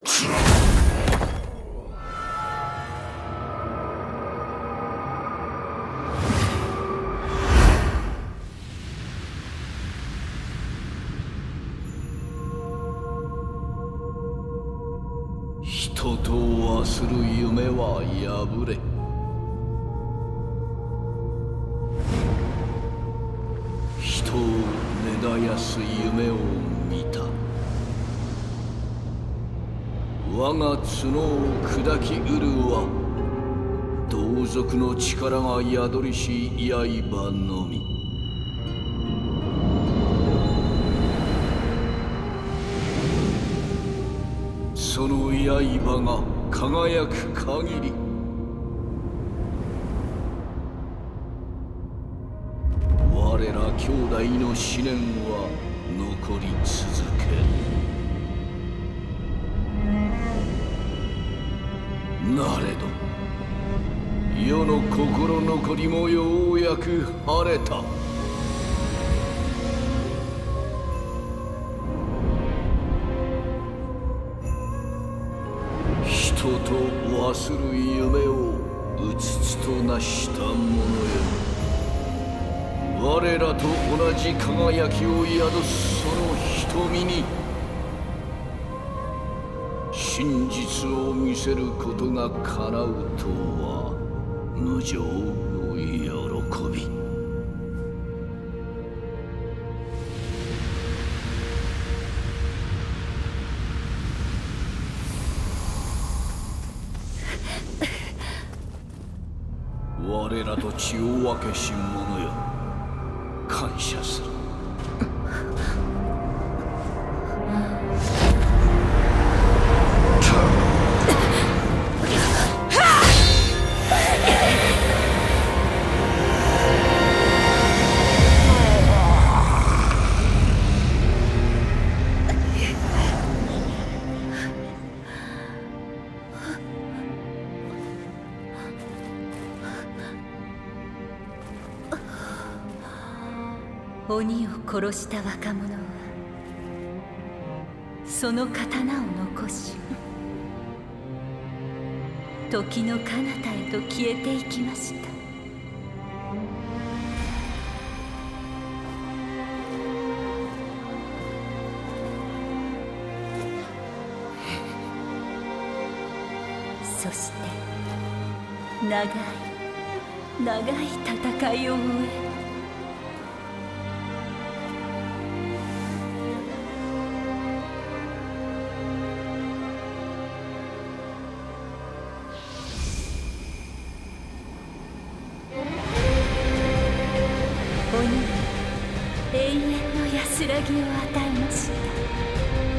人とはする夢は破れ。人を根絶やす夢を見た。我が角を砕きうるは同族の力が宿りし刃のみ。その刃が輝く限り。我ら兄弟の思念は残り続ける。なれど。世の心残りもようやく晴れた。人と忘る夢をうつつとなした者よ。我らと同じ輝きを宿すその瞳に真実を見せることが叶うとは無常の喜び。我らと血を分けし者よ。感謝する。鬼を殺した若者はその刀を残し時の彼方へと消えていきました。そして長い長い戦いを終え鬼に永遠の安らぎを与えました。